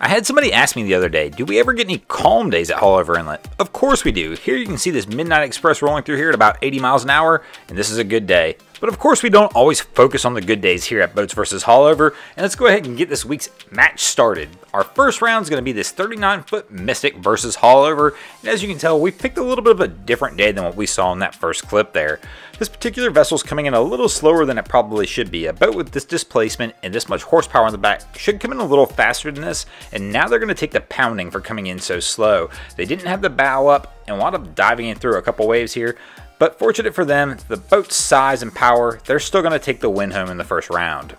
I had somebody ask me the other day, do we ever get any calm days at Haulover Inlet? Of course we do. Here you can see this Midnight Express rolling through here at about 80 miles an hour, and this is a good day. But of course we don't always focus on the good days here at Boats vs. Haulover, and let's go ahead and get this week's match started. Our first round is going to be this 39 foot Mystic versus Haulover, and as you can tell, we picked a little bit of a different day than what we saw in that first clip there. This particular vessel is coming in a little slower than it probably should be. A boat with this displacement and this much horsepower in the back should come in a little faster than this, and now they're going to take the pounding for coming in so slow. They didn't have the bow up and wound up diving in through a couple waves here, but fortunate for them, the boat's size and power, they're still going to take the win home in the first round.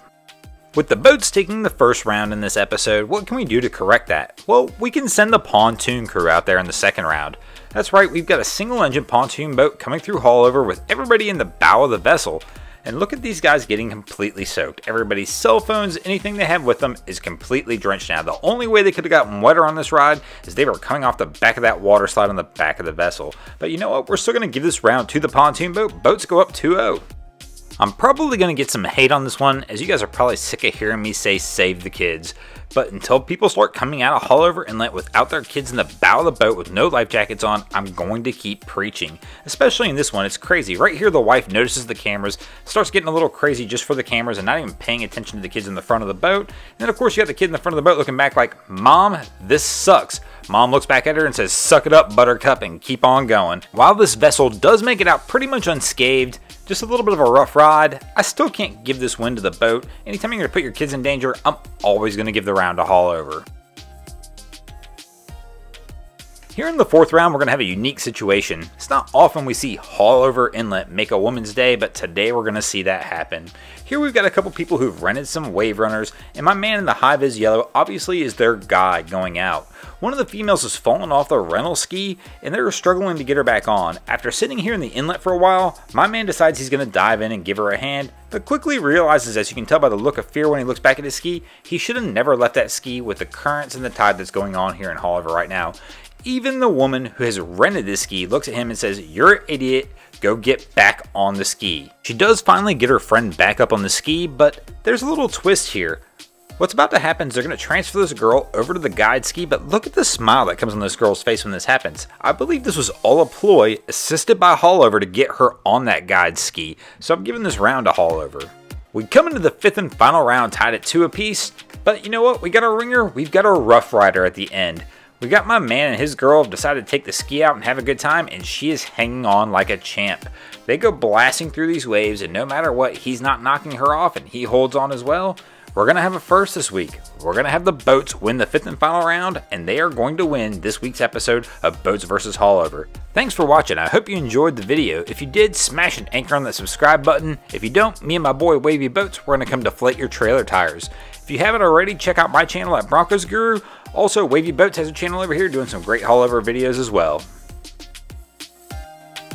With the boats taking the first round in this episode, what can we do to correct that? Well, we can send the pontoon crew out there in the second round. That's right, we've got a single engine pontoon boat coming through Haulover with everybody in the bow of the vessel. And look at these guys getting completely soaked. Everybody's cell phones, anything they have with them is completely drenched now. The only way they could have gotten wetter on this ride is they were coming off the back of that water slide on the back of the vessel. But you know what? We're still going to give this round to the pontoon boat. Boats go up 2-0. I'm probably to get some hate on this one, as you guys are probably sick of hearing me say save the kids. But until people start coming out of Haulover Inlet without their kids in the bow of the boat with no life jackets on, I'm going to keep preaching. Especially in this one, it's crazy. Right here, the wife notices the cameras, starts getting a little crazy just for the cameras and not even paying attention to the kids in the front of the boat. And then, of course, you got the kid in the front of the boat looking back like, Mom, this sucks. Mom looks back at her and says, Suck it up, Buttercup, and keep on going. While this vessel does make it out pretty much unscathed, just a little bit of a rough ride. I still can't give this win to the boat. Anytime you're going to put your kids in danger, I'm always going to give the round a Haulover. Here in the fourth round, we're going to have a unique situation. It's not often we see Haulover Inlet make a woman's day, but today we're going to see that happen. Here we've got a couple people who've rented some wave runners, and my man in the high vis yellow obviously is their guy going out. One of the females has fallen off the rental ski, and they're struggling to get her back on. After sitting here in the inlet for a while, my man decides he's going to dive in and give her a hand, but quickly realizes, as you can tell by the look of fear when he looks back at his ski, he should have never left that ski with the currents and the tide that's going on here in Haulover right now. Even the woman who has rented this ski looks at him and says, You're an idiot, go get back on the ski. She does finally get her friend back up on the ski, but there's a little twist here. What's about to happen is they're going to transfer this girl over to the guide ski, but look at the smile that comes on this girl's face when this happens. I believe this was all a ploy assisted by Haulover to get her on that guide ski, so I'm giving this round to Haulover. We come into the fifth and final round tied at two apiece, but you know what? We got a ringer, we've got a rough rider at the end. We got my man and his girl have decided to take the ski out and have a good time, and she is hanging on like a champ. They go blasting through these waves, and no matter what, he's not knocking her off, and he holds on as well. We're going to have a first this week. We're going to have the Boats win the fifth and final round, and they are going to win this week's episode of Boats vs. Haulover. Thanks for watching. I hope you enjoyed the video. If you did, smash an anchor on that subscribe button. If you don't, me and my boy Wavy Boats, we're going to come deflate your trailer tires. If you haven't already, check out my channel at Broncos Guru. Also, Wavy Boats has a channel over here doing some great Haulover videos as well.